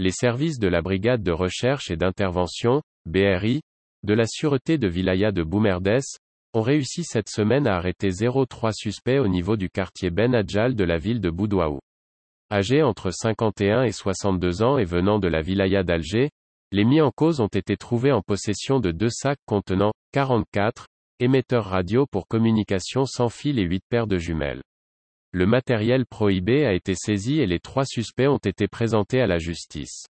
les services de la Brigade de recherche et d'intervention, BRI, de la Sûreté de Wilaya de Boumerdes, ont réussi cette semaine à arrêter 03 suspects au niveau du quartier Ben Adjal de la ville de Boudouaou. Âgés entre 51 et 62 ans et venant de la Wilaya d'Alger, les mis en cause ont été trouvés en possession de deux sacs contenant 44 émetteurs radio pour communication sans fil et 8 paires de jumelles. Le matériel prohibé a été saisi et les trois suspects ont été présentés à la justice.